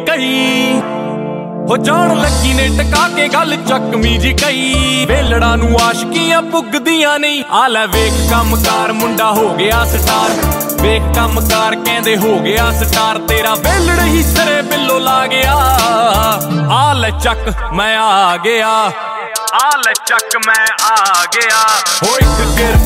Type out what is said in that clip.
ਕਈ ਹੋ ਜਾਣ ਲੱਗੀ ਨੇ ਟਕਾ ਕੇ ਗੱਲ ਚੱਕਮੀ ਜੀ ਕਈ ਵੇਲੜਾ ਨੂੰ ਆਸ਼ਕੀਆਂ ਪੁੱਗਦੀਆਂ ਨਹੀਂ। ਆ ਲੈ ਵੇਖ ਕੰਮਕਾਰ, ਮੁੰਡਾ ਹੋ ਗਿਆ ਸਟਾਰ। ਵੇਖ ਕੰਮਕਾਰ, ਕਹਿੰਦੇ ਹੋ ਗਿਆ ਸਟਾਰ। ਤੇਰਾ ਵੇਲੜ ਹੀ ਸਰੇ ਬਿੱਲੋ ਲਾ ਗਿਆ। ਆ ਲੈ ਚੱਕ, ਮੈਂ ਆ ਗਿਆ। ਆ ਲੈ ਚੱਕ, ਮੈਂ ਆ ਗਿਆ। ਹੋ ਇੱਕ ਗਿਰ